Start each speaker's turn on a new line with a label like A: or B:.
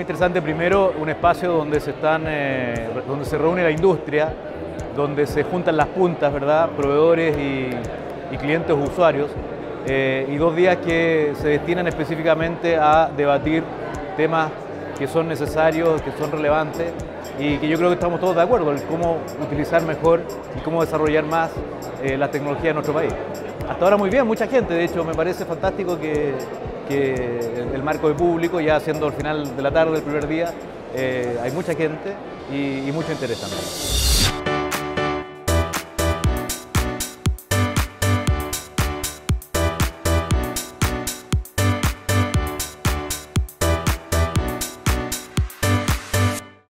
A: interesante primero un espacio donde se, están, eh, donde se reúne la industria, donde se juntan las puntas, ¿verdad? proveedores y, y clientes usuarios, eh, y dos días que se destinan específicamente a debatir temas que son necesarios, que son relevantes y que yo creo que estamos todos de acuerdo en cómo utilizar mejor y cómo desarrollar más eh, la tecnología en nuestro país. Hasta ahora muy bien, mucha gente, de hecho me parece fantástico que, que el marco de público, ya siendo el final de la tarde, el primer día, eh, hay mucha gente y, y mucho interés también.